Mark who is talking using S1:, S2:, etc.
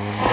S1: Mm-hmm.